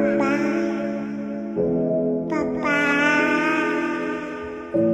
my